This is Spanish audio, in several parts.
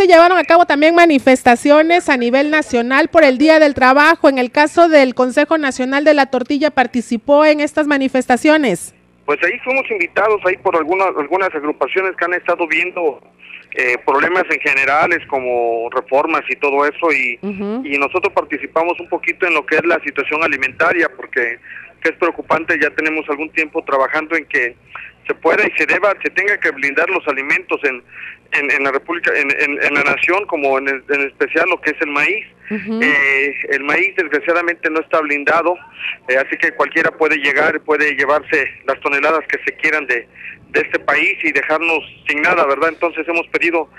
se llevaron a cabo también manifestaciones a nivel nacional por el Día del Trabajo. En el caso del Consejo Nacional de la Tortilla, ¿participó en estas manifestaciones? Pues ahí fuimos invitados ahí por algunas, algunas agrupaciones que han estado viendo eh, problemas en generales como reformas y todo eso y, y nosotros participamos un poquito en lo que es la situación alimentaria porque que es preocupante, ya tenemos algún tiempo trabajando en que se pueda y se deba, se tenga que blindar los alimentos en, en, la República, en, en, la nación, como en, en, especial lo que es el maíz. eh, el maíz desgraciadamente no está blindado, eh, así que cualquiera puede llegar, puede llevarse las toneladas que se quieran de, de este país y dejarnos sin nada, ¿verdad? Entonces hemos pedido,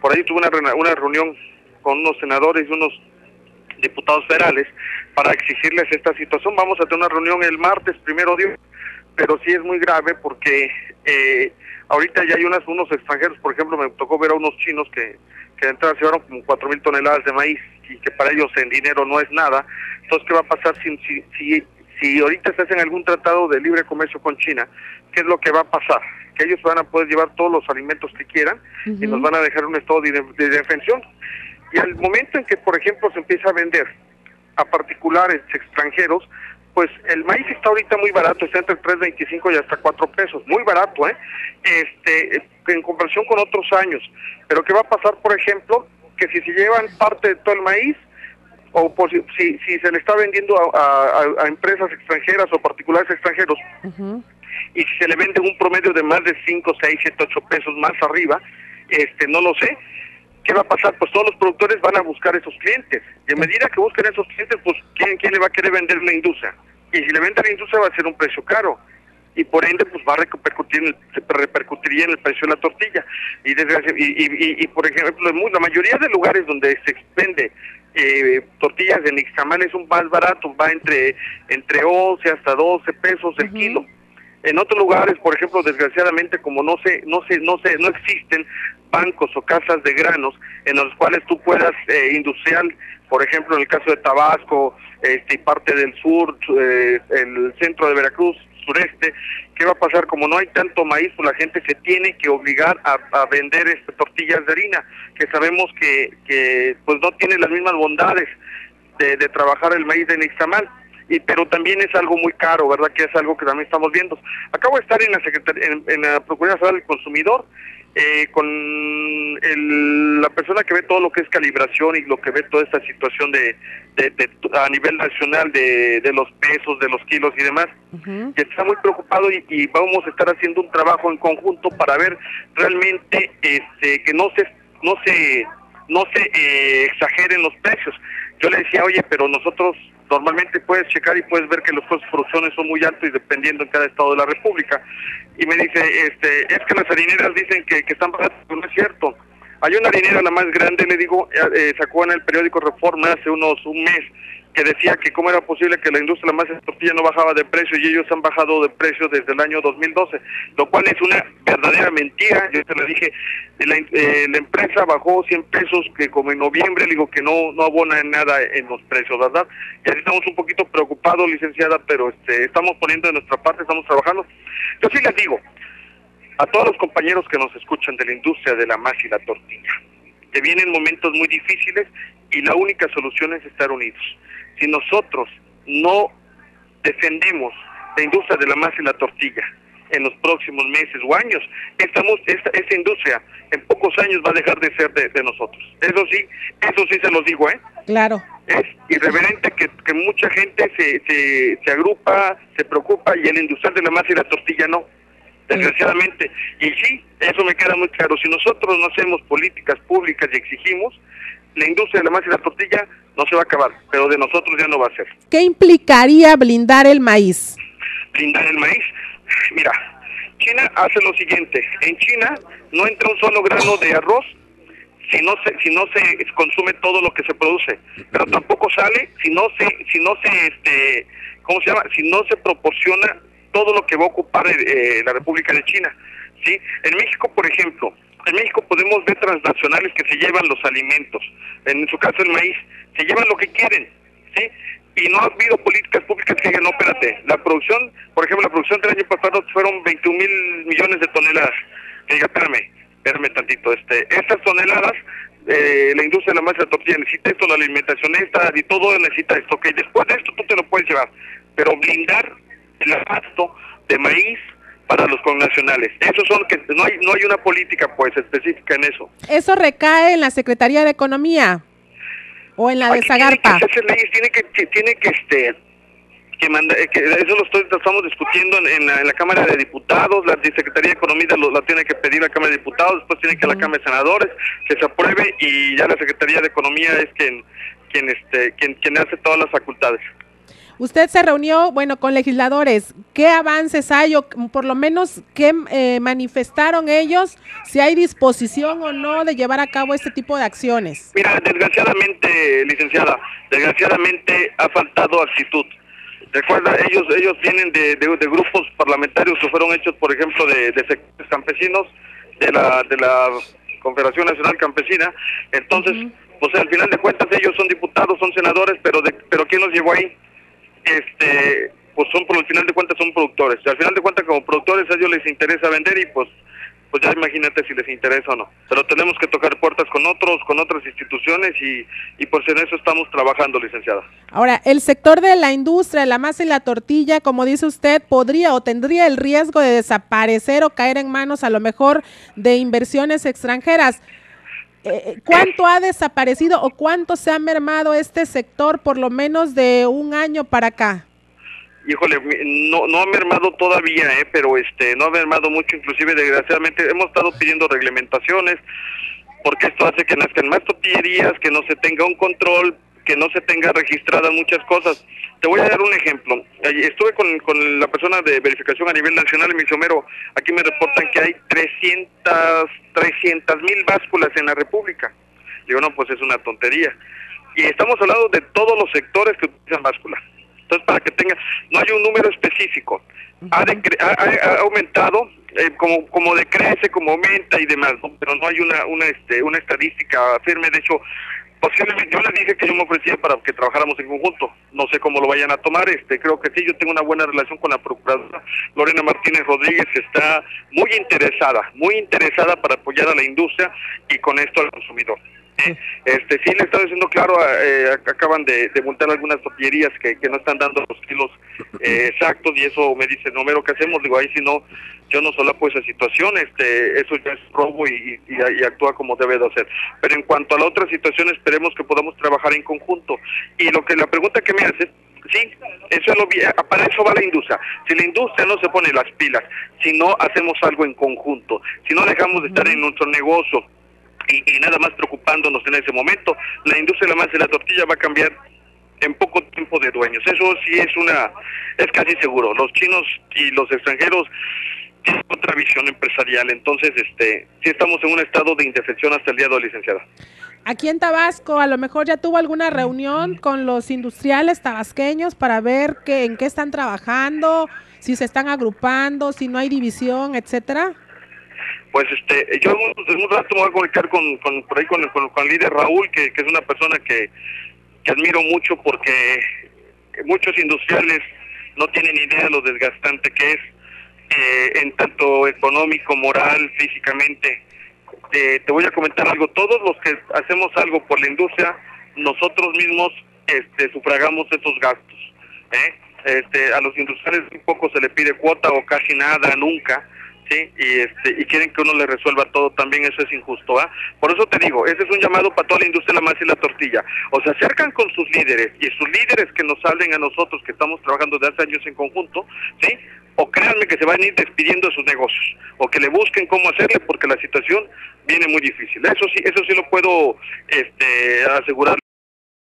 por ahí tuve una, una reunión con unos senadores y unos diputados federales para exigirles esta situación. Vamos a tener una reunión el martes, primero Dios, pero sí es muy grave porque eh, ahorita ya hay unas, unos extranjeros, por ejemplo, me tocó ver a unos chinos que, que de entrada se llevaron como cuatro mil toneladas de maíz y que para ellos en dinero no es nada. Entonces, ¿qué va a pasar si, si, si, si ahorita se hacen algún tratado de libre comercio con China? ¿Qué es lo que va a pasar? Que ellos van a poder llevar todos los alimentos que quieran y nos van a dejar un estado de, de defensión. Y al momento en que, por ejemplo, se empieza a vender a particulares extranjeros, pues el maíz está ahorita muy barato, está entre 3.25 y hasta 4 pesos, muy barato, ¿eh? Este, en comparación con otros años. Pero ¿qué va a pasar, por ejemplo? Que si se llevan parte de todo el maíz, o por si, si, si se le está vendiendo a, a, a, empresas extranjeras o particulares extranjeros, uh -huh. y si se le vende un promedio de más de 5, 6, 7, 8 pesos más arriba, este, no lo sé, ¿qué va a pasar? Pues todos los productores van a buscar esos clientes. Y a medida que busquen esos clientes, pues ¿quién, quién le va a querer vender la industria? Y si le vende la industria va a ser un precio caro. Y por ende, pues va a repercutir en el, repercutiría en el precio de la tortilla. Y, y, y, y por ejemplo, la mayoría de lugares donde se expende eh, tortillas de nixtamal es un más barato, va entre, entre 11 hasta 12 pesos el uh -huh. kilo. En otros lugares, por ejemplo, desgraciadamente, como no se, no se, no se, no existen bancos o casas de granos en los cuales tú puedas eh, industrial, por ejemplo, en el caso de Tabasco, este, y parte del sur, eh, el centro de Veracruz, sureste, ¿qué va a pasar? Como no hay tanto maíz, pues la gente se tiene que obligar a, vender este, tortillas de harina, que sabemos que, que pues no tiene las mismas bondades de, de trabajar el maíz de Nixtamal y pero también es algo muy caro, ¿verdad? Que es algo que también estamos viendo. Acabo de estar en la Secretaría, en, en la Procuraduría Federal del Consumidor eh, con el, la persona que ve todo lo que es calibración y lo que ve toda esta situación de, de, de a nivel nacional de, de, los pesos, de los kilos y demás, uh -huh. que está muy preocupado y, y, vamos a estar haciendo un trabajo en conjunto para ver realmente este que no se no se no se eh, exageren los precios. Yo le decía, oye, pero nosotros normalmente puedes checar y puedes ver que los costos de producción son muy altos y dependiendo en cada estado de la República. Y me dice, este, es que las harineras dicen que, que están baratas, no es cierto. Hay una harinera, la más grande, le digo, eh, sacó en el periódico Reforma hace unos un mes, que decía que cómo era posible que la industria de la masa de tortilla no bajaba de precio y ellos han bajado de precio desde el año 2012, lo cual es una verdadera mentira. Yo te lo dije, la, eh, la empresa bajó 100 pesos, que como en noviembre, le digo que no, no abona en nada en los precios, ¿verdad? Y estamos un poquito preocupados, licenciada, pero este, estamos poniendo de nuestra parte, estamos trabajando. Yo sí les digo, a todos los compañeros que nos escuchan de la industria de la masa y la tortilla, que vienen momentos muy difíciles y la única solución es estar unidos. Si nosotros no defendemos la industria de la masa y la tortilla en los próximos meses o años, estamos, esta, esta industria en pocos años va a dejar de ser de, de, nosotros. Eso sí, eso sí se los digo, ¿eh? Claro. Es irreverente que, que mucha gente se, se, se agrupa, se preocupa y el industrial de la masa y la tortilla no desgraciadamente. Y sí, eso me queda muy claro. Si nosotros no hacemos políticas públicas y exigimos, la industria de la masa y la tortilla no se va a acabar, pero de nosotros ya no va a ser. ¿Qué implicaría blindar el maíz? Blindar el maíz. Mira, China hace lo siguiente. En China no entra un solo grano de arroz si no se si no se consume todo lo que se produce, pero tampoco sale si no se si no se este ¿cómo se llama? Si no se proporciona todo lo que va a ocupar eh, la República de China. ¿Sí? En México, por ejemplo, en México podemos ver transnacionales que se llevan los alimentos, en su caso el maíz, se llevan lo que quieren, ¿sí? Y no ha habido políticas públicas que digan, no, espérate, la producción, por ejemplo, la producción del año pasado fueron 21 mil millones de toneladas. Que diga, espérame, espérame tantito, este, estas toneladas eh, la industria de la masa de la tortilla necesita esto, la alimentación esta y todo necesita esto, que después de esto tú te lo puedes llevar, pero blindar el abasto de maíz para los connacionales. Eso son que no hay no hay una política pues específica en eso. Eso recae en la Secretaría de Economía o en la de Zagarpa. Tiene que, tiene que, tiene que este que, manda, eh, que eso lo, estoy, estamos discutiendo en, la, Cámara de Diputados, la Secretaría de Economía lo, la tiene que pedir la Cámara de Diputados, después tiene que la Cámara de Senadores, que se apruebe y ya la Secretaría de Economía es quien quien este quien, quien hace todas las facultades. Usted se reunió, bueno, con legisladores. ¿Qué avances hay o por lo menos qué eh, manifestaron ellos? Si hay disposición o no de llevar a cabo este tipo de acciones. Mira, desgraciadamente, licenciada, desgraciadamente ha faltado actitud. Recuerda, ellos ellos vienen de, grupos parlamentarios que fueron hechos, por ejemplo, de, sectores campesinos, de la, de la Confederación Nacional Campesina. Entonces, pues al final de cuentas ellos son diputados, son senadores, pero de, pero ¿quién los llevó ahí? Este, pues son por el final de cuentas son productores. Y al final de cuentas como productores a ellos les interesa vender y pues pues ya imagínate si les interesa o no. Pero tenemos que tocar puertas con otros, con otras instituciones y, y pues en eso estamos trabajando, licenciada. Ahora, el sector de la industria, la masa y la tortilla, como dice usted, podría o tendría el riesgo de desaparecer o caer en manos a lo mejor de inversiones extranjeras. Eh, eh, ¿Cuánto ha desaparecido o cuánto se ha mermado este sector por lo menos de un año para acá? híjole, no, no ha mermado todavía, ¿eh? pero este, no ha mermado mucho, inclusive desgraciadamente hemos estado pidiendo reglamentaciones, porque esto hace que nazcan más topillerías, que no se tenga un control, que no se tenga registradas muchas cosas. Te voy a dar un ejemplo. Estuve con, con la persona de verificación a nivel nacional y me dice, Homero, aquí me reportan que hay 300 mil básculas en la República. Digo, no, pues es una tontería. Y estamos hablando de todos los sectores que utilizan básculas. Entonces, para que tenga, no hay un número específico. Ha, ha, aumentado, eh, como, como decrece, como aumenta y demás, pero no hay una, una, este, una estadística firme. De hecho, posiblemente yo les dije que yo me ofrecía para que trabajáramos en conjunto. No sé cómo lo vayan a tomar. Este, creo que sí, yo tengo una buena relación con la procuradora Lorena Martínez Rodríguez, que está muy interesada, muy interesada para apoyar a la industria y con esto al consumidor. Este, sí, le estaba diciendo claro, eh, acaban de, multar algunas tortillerías que, no están dando los kilos eh, exactos y eso me dice, no, mero, ¿qué hacemos? Digo, ahí si no, yo no solo pues esa situación, este, eso ya es robo y, actúa como debe de hacer. Pero en cuanto a la otra situación, esperemos que podamos trabajar en conjunto. Y lo que la pregunta que me hace, Sí, eso es lo para eso va la industria. Si la industria no se pone las pilas, si no hacemos algo en conjunto, si no dejamos de estar en nuestro negocio y, nada más preocupándonos en ese momento, la industria de la masa y la tortilla va a cambiar en poco tiempo de dueños. Eso sí es una, es casi seguro. Los chinos y los extranjeros tienen otra visión empresarial. Entonces, este, sí estamos en un estado de indefensión hasta el día de hoy, licenciada. Aquí en Tabasco, a lo mejor ya tuvo alguna reunión con los industriales tabasqueños para ver que, en qué están trabajando, si se están agrupando, si no hay división, etcétera pues este yo en un, rato me voy a conectar con, con por ahí con, el líder Raúl que, es una persona que, admiro mucho porque muchos industriales no tienen idea de lo desgastante que es eh, en tanto económico, moral, físicamente. Eh, te voy a comentar algo, todos los que hacemos algo por la industria, nosotros mismos este, sufragamos esos gastos. ¿eh? Este, a los industriales un poco se le pide cuota o casi nada, nunca y, este, y quieren que uno le resuelva todo, también eso es injusto, ¿ah? Por eso te digo, ese es un llamado para toda la industria de la masa y la tortilla. O se acercan con sus líderes y sus líderes que nos hablen a nosotros que estamos trabajando de hace años en conjunto, ¿sí? O créanme que se van a ir despidiendo de sus negocios, o que le busquen cómo hacerle porque la situación viene muy difícil. Eso sí, eso sí lo puedo este, asegurarle